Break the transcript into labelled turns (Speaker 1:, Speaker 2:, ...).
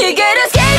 Speaker 1: You get escape, escape,